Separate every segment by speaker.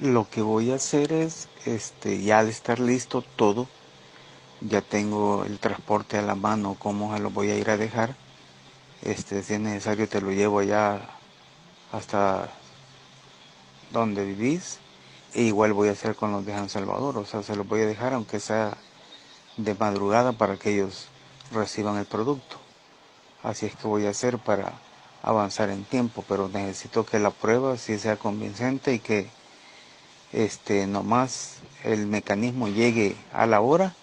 Speaker 1: Lo que voy a hacer es, este, ya al estar listo todo, ya tengo el transporte a la mano, cómo se lo voy a ir a dejar. Este, si es necesario te lo llevo allá hasta donde vivís. E igual voy a hacer con los de San Salvador, o sea, se los voy a dejar aunque sea de madrugada para que ellos reciban el producto. Así es que voy a hacer para avanzar en tiempo, pero necesito que la prueba sí sea convincente y que este nomás el mecanismo llegue a la hora,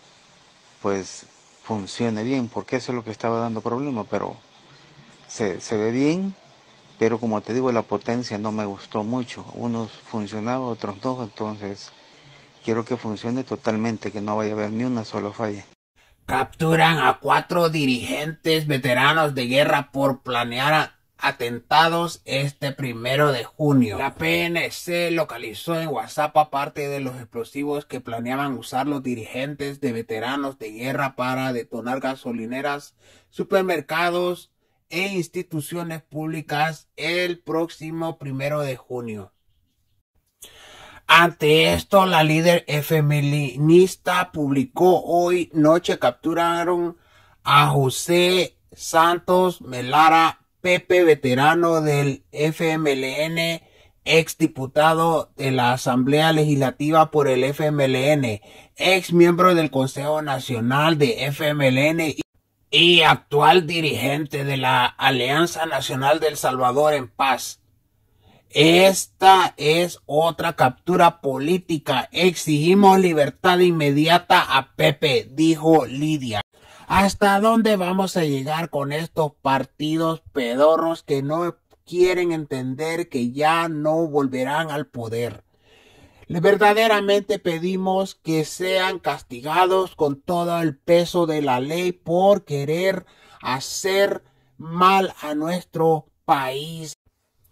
Speaker 1: pues funcione bien, porque eso es lo que estaba dando problema, pero se, se ve bien, pero como te digo, la potencia no me gustó mucho. Unos funcionaban, otros no, entonces quiero que funcione totalmente, que no vaya a haber ni una sola falla.
Speaker 2: Capturan a cuatro dirigentes veteranos de guerra por planear atentados este primero de junio. La PNC localizó en WhatsApp parte de los explosivos que planeaban usar los dirigentes de veteranos de guerra para detonar gasolineras, supermercados e instituciones públicas el próximo primero de junio. Ante esto, la líder feminista publicó hoy noche capturaron a José Santos Melara Pepe, veterano del FMLN, ex diputado de la Asamblea Legislativa por el FMLN, ex miembro del Consejo Nacional de FMLN y actual dirigente de la Alianza Nacional del Salvador en Paz. Esta es otra captura política. Exigimos libertad inmediata a Pepe, dijo Lidia. ¿Hasta dónde vamos a llegar con estos partidos pedorros que no quieren entender que ya no volverán al poder? Verdaderamente pedimos que sean castigados con todo el peso de la ley por querer hacer mal a nuestro país.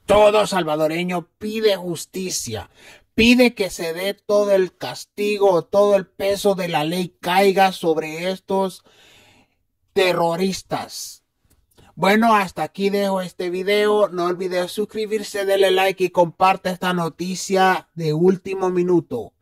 Speaker 2: Todo salvadoreño pide justicia, pide que se dé todo el castigo, todo el peso de la ley caiga sobre estos terroristas. Bueno, hasta aquí dejo este video. No olvides suscribirse, darle like y comparte esta noticia de último minuto.